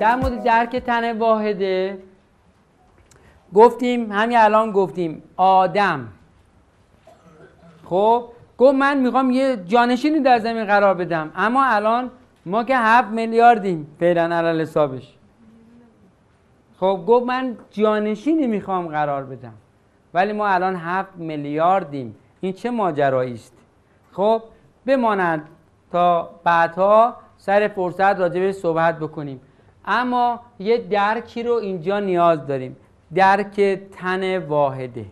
در مورد درک تن واحده گفتیم همین الان گفتیم آدم. خب گفت من می‌خوام یه جانشینی در زمین قرار بدم اما الان ما که هفت میلیاردیم فعلا علال حسابش. خب گفت من جانشینی می‌خوام قرار بدم ولی ما الان هفت میلیاردیم. این چه ماجرایی است؟ خب بماند تا بعدها سر فرصت راجع صحبت بکنیم. اما یه درکی رو اینجا نیاز داریم. درک تن واحده.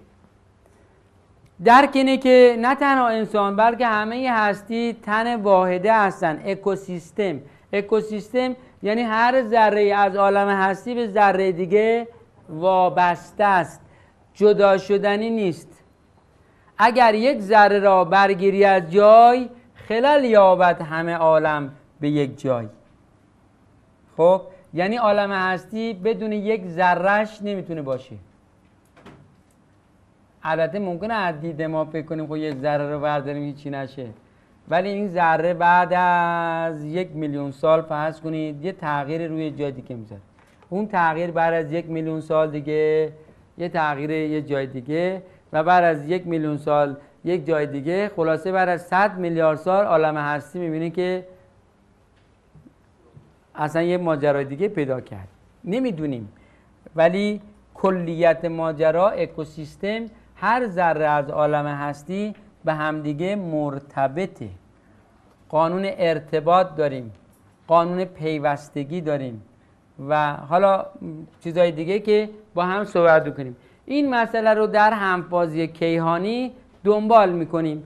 درک اینه که نه تنها انسان بلکه همه هستی تن واحده هستن. اکوسیستم. اکوسیستم یعنی هر ذره از عالم هستی به ذره دیگه وابسته است. جدا شدنی نیست. اگر یک ذره را برگیری از جای خلال یابد همه عالم به یک جای. خب؟ یعنی عالم هستی بدون یک ذرهش نمی‌تونه باشه. البته ممکنه از دید ما فکر کنیم خب یک ذره رو برداریم هیچی نشه. ولی این ذره بعد از یک میلیون سال فرض کنید یه تغییر روی جای دیگه می‌زد اون تغییر بعد از یک میلیون سال دیگه یه تغییر یه جای دیگه و بعد از یک میلیون سال یک جای دیگه خلاصه بعد از 100 میلیارد سال عالم هستی می‌بینی که اصلا یه ماجرای دیگه پیدا کرد. نمی‌دونیم. ولی کلیت ماجرا اکوسیستم هر ذره از عالم هستی به همدیگه مرتبطه. قانون ارتباط داریم. قانون پیوستگی داریم. و حالا چیزهای دیگه که با هم صحبت کنیم این مسئله رو در همفازی کیهانی دنبال می‌کنیم.